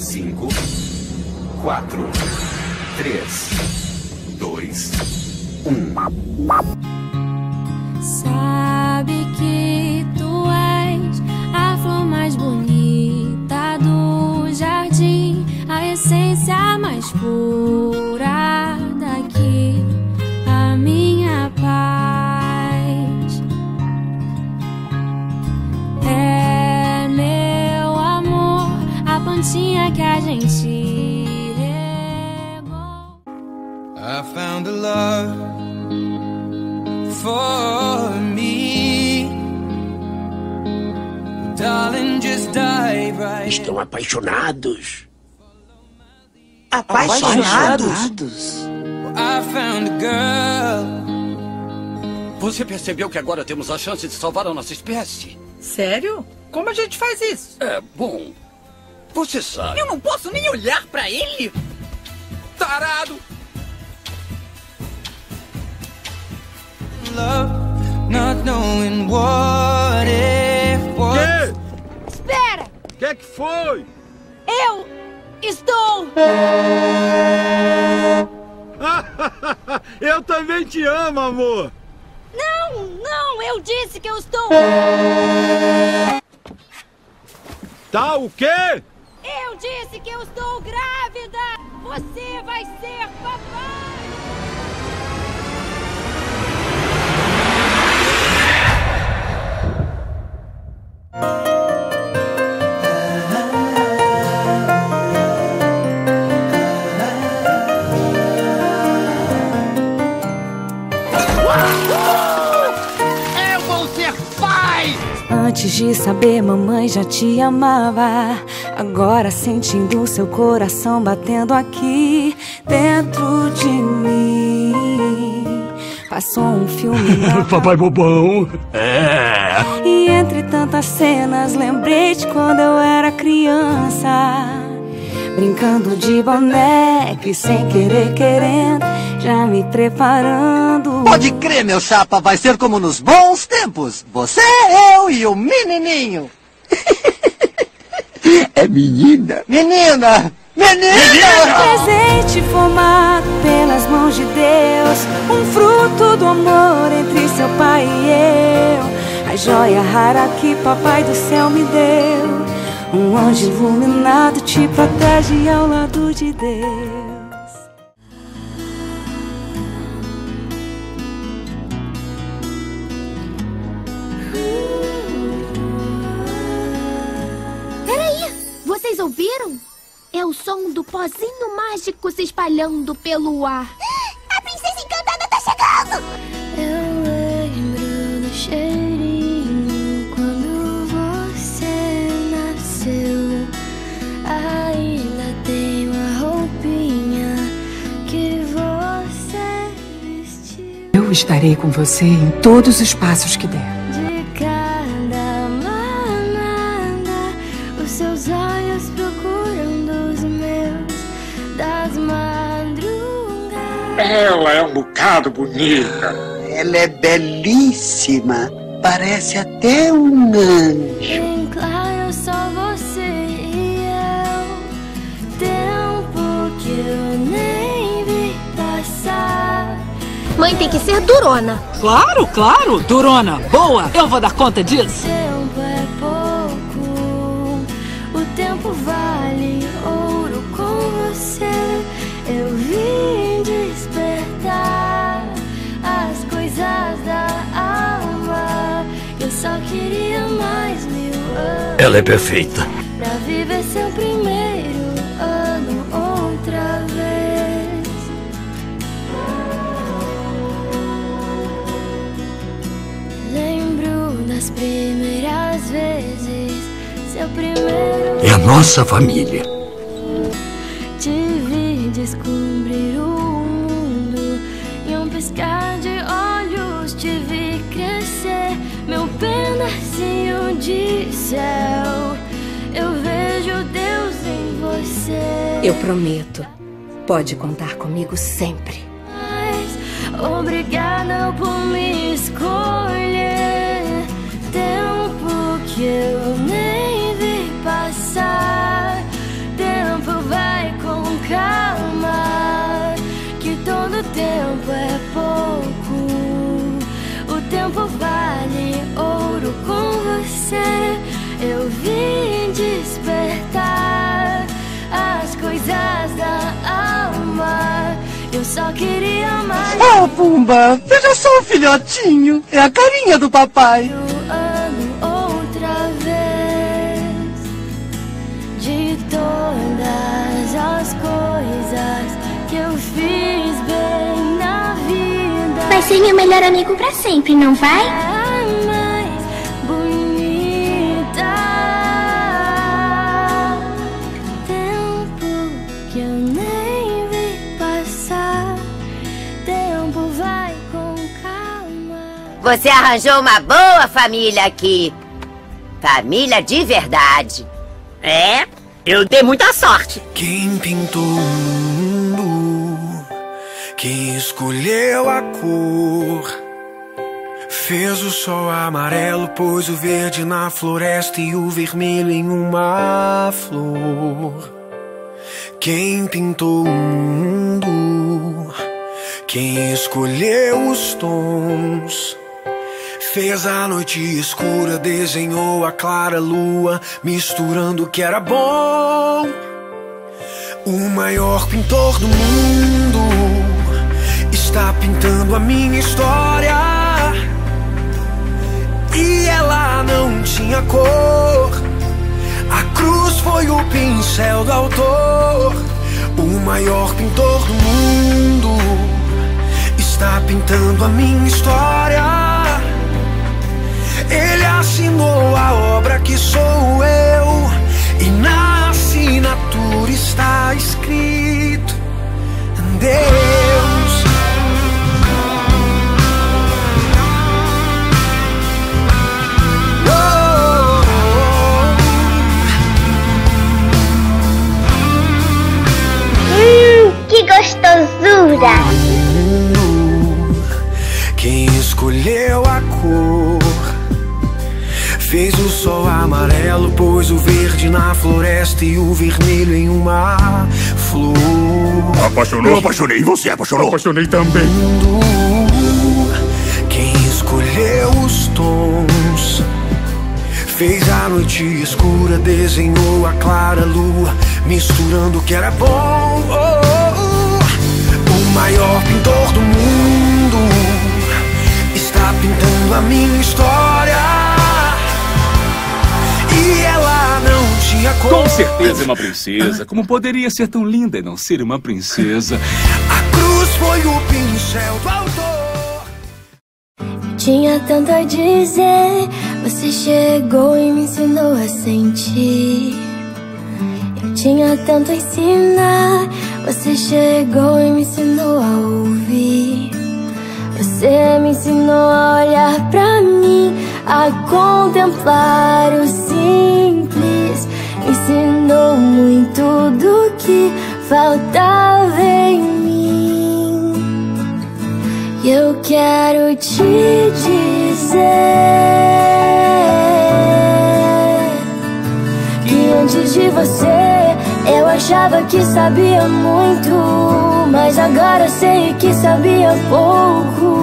Cinco, quatro, três, dois, um. Sabe que tu és a flor mais bonita do jardim, a essência mais pura gente regou. I found a love for me. Darling, just dive right Estão apaixonados. Apaixonados? I found a girl. Você percebeu que agora temos a chance de salvar a nossa espécie? Sério? Como a gente faz isso? É, bom. Você sabe. Eu não posso nem olhar pra ele! Tarado! Love, not knowing what if was. Espera! O que é que foi? Eu estou. Eu também te amo, amor. Não, não, eu disse que eu estou. Tá o quê? Disse que eu estou grávida! Você vai ser papai! Eu vou ser pai! Antes de saber, mamãe já te amava. Agora sentindo seu coração batendo aqui dentro de mim. Passou um filme Papai bobão. É. E entre tantas cenas, lembrei de quando eu era criança. Brincando de boneca e sem querer querendo, já me preparando. Pode crer, meu chapa, vai ser como nos bons tempos. Você, eu e o menininho. É menina. Menina! Menina! Presente formado pelas mãos de Deus, um fruto do amor entre seu pai e eu. A joia rara que papai do céu me deu. Um anjo iluminado te protege ao lado de Deus. Vocês ouviram? É o som do pozinho mágico se espalhando pelo ar. A princesa encantada tá chegando! Eu lembro do cheirinho quando você nasceu. Ainda tenho a roupinha que você vestiu. Eu estarei com você em todos os passos que der. Ela é um bocado bonita. Ela é belíssima. Parece até um anjo. Em claro, só você e eu. Tempo que eu nem vi passar. Mãe tem que ser durona. Claro, claro, Durona. Boa, eu vou dar conta disso. Ela é perfeita. Pra viver seu primeiro ano outra vez. Lembro das primeiras vezes, seu primeiro. É a nossa família. Te vi descobrir o mundo em um piscar de de céu. Eu vejo Deus em você. Eu prometo. Pode contar comigo sempre. Mas obrigada por me escolher. Oh, Pumba, veja só o filhotinho. É a carinha do papai. Amo outra vez de todas as coisas que eu fiz bem na vida. Vai ser meu melhor amigo pra sempre, não vai? Você arranjou uma boa família aqui. Família de verdade. É, eu dei muita sorte. Quem pintou o mundo, quem escolheu a cor, fez o sol amarelo, pôs o verde na floresta e o vermelho em uma flor. Quem pintou o mundo, quem escolheu os tons. Fez a noite escura, desenhou a clara lua, misturando o que era bom. O maior pintor do mundo está pintando a minha história. E ela não tinha cor. A cruz foi o pincel do autor. O maior pintor do mundo está pintando a minha história. Sou eu, e na assinatura está escrito: Deus. Hum, que gostosura! Quem escolheu a cor amarelo, pôs o verde na floresta e o vermelho em uma flor. Apaixonou? Eu apaixonei. E você apaixonou? apaixonei também. Quem escolheu os tons Fez a noite escura, desenhou a clara lua Misturando o que era bom oh, oh, oh. O maior pintor do mundo Está pintando a minha história E ela não tinha cor Com certeza é uma princesa. Como poderia ser tão linda e não ser uma princesa? A cruz foi o pincel do autor Tinha tanto a dizer, você chegou e me ensinou a sentir. Eu tinha tanto a ensinar, você chegou e me ensinou a ouvir. Você me ensinou a contemplar o simples. Ensinou muito do que faltava em mim. E eu quero te dizer que antes de você eu achava que sabia muito, mas agora sei que sabia pouco,